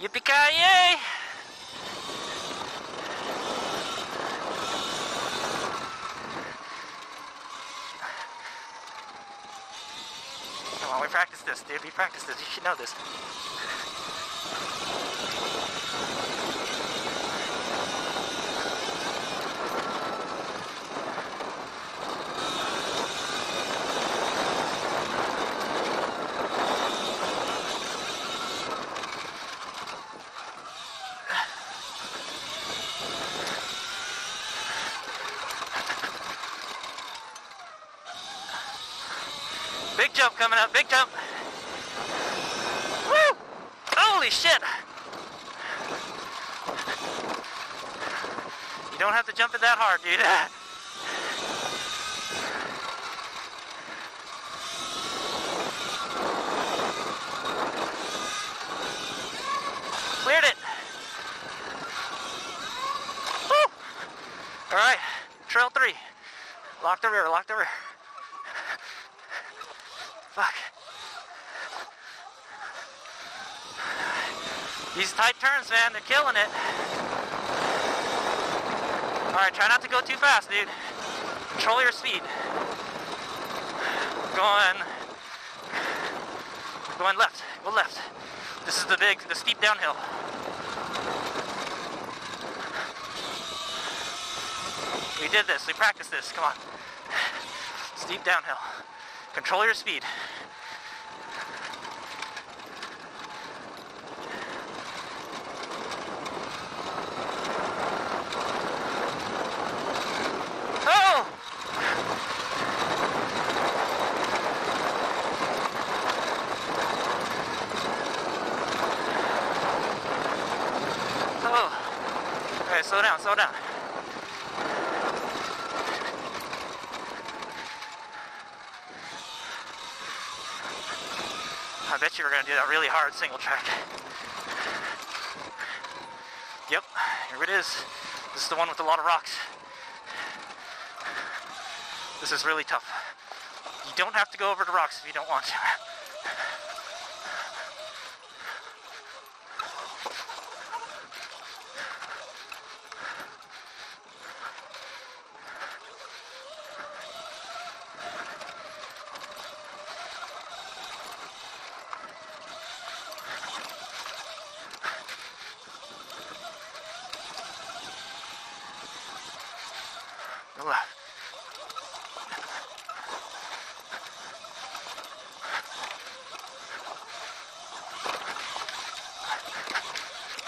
Yippee-ki-yay! Come on, we practice this, dude. We practice this. You should know this. Big jump coming up, big jump. Woo! Holy shit! You don't have to jump it that hard, dude. Cleared it. Woo! All right, trail three. Lock the rear, lock the rear. These tight turns, man, they're killing it. Alright, try not to go too fast, dude. Control your speed. Going. Going left. Go left. This is the big, the steep downhill. We did this. We practiced this. Come on. Steep downhill. Control your speed. Oh! Oh. Okay, slow down, slow down. I bet you we're gonna do that really hard single track. Yep, here it is. This is the one with a lot of rocks. This is really tough. You don't have to go over the rocks if you don't want to.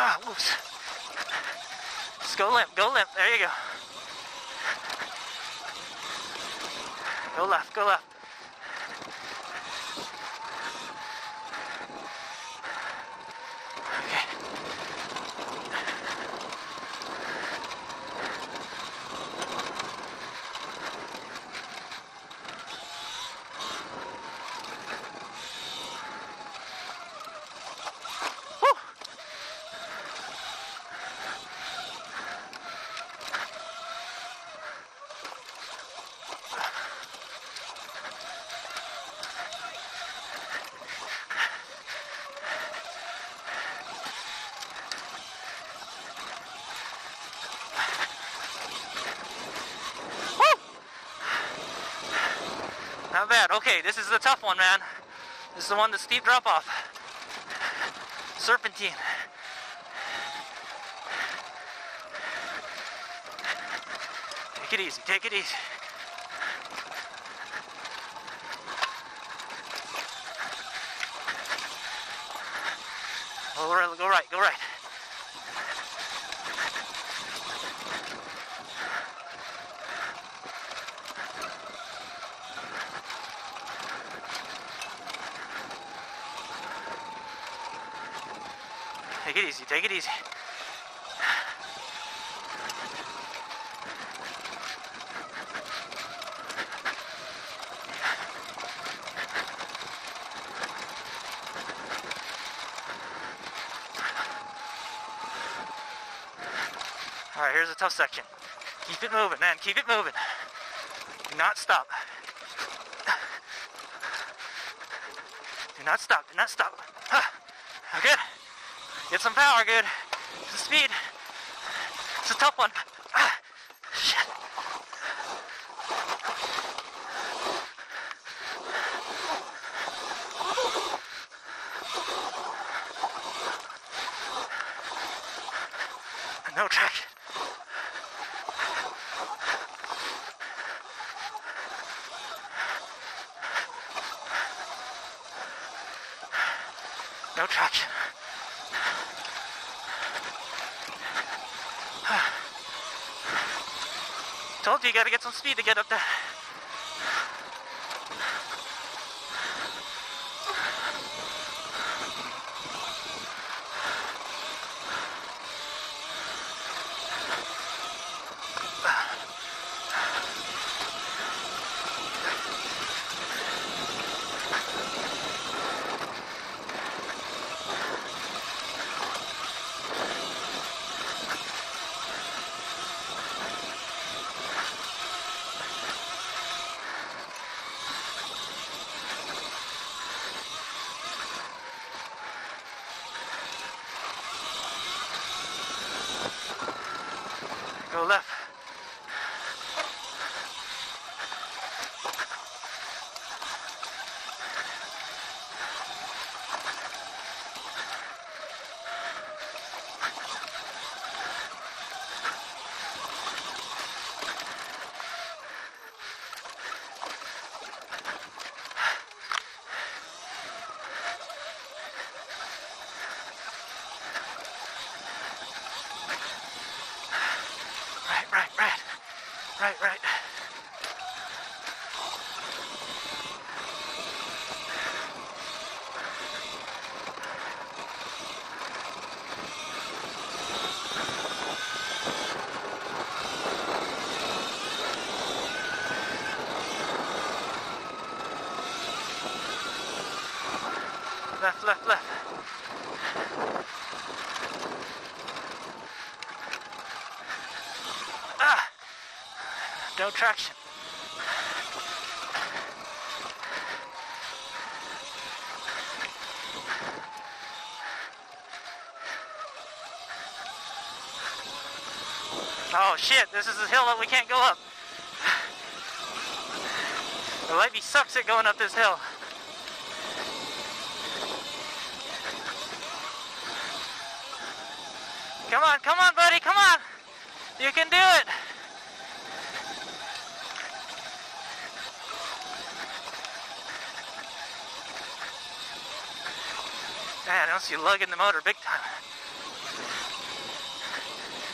Ah, whoops. Just go limp, go limp. There you go. Go left, go left. Not bad. Okay, this is the tough one, man. This is the one, the steep drop off. Serpentine. Take it easy, take it easy. Go right, go right, go right. Take it easy, take it easy. All right, here's a tough section. Keep it moving, man. Keep it moving. Do not stop. Do not stop. Do not stop. Ah, good. Get some power, good. Some speed. It's a tough one. Ah, shit. No traction. No traction. Told you you gotta get some speed to get up there. Go left. Right, right, right. Right, right. Left, left, left. Ah! No traction. Oh shit, this is a hill that we can't go up. The lady sucks at going up this hill. Come on, come on, buddy, come on. You can do it. Man, I don't see you lugging the motor big time.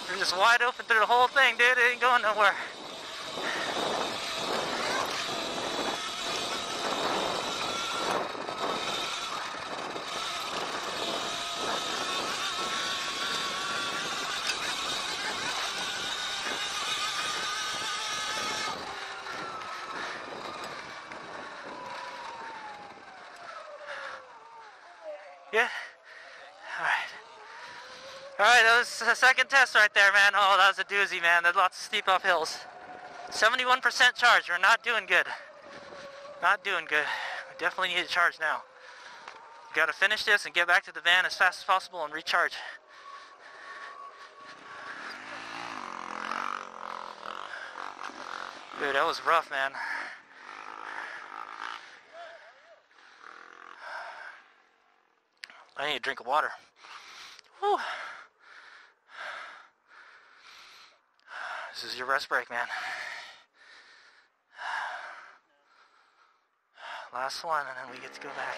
You're just wide open through the whole thing, dude. It ain't going nowhere. Alright, that was the second test right there, man. Oh, that was a doozy, man. There's lots of steep uphills. 71% charge. We're not doing good. Not doing good. We definitely need to charge now. We gotta finish this and get back to the van as fast as possible and recharge. Dude, that was rough, man. I need a drink of water. Whew. This is your rest break, man. Last one, and then we get to go back.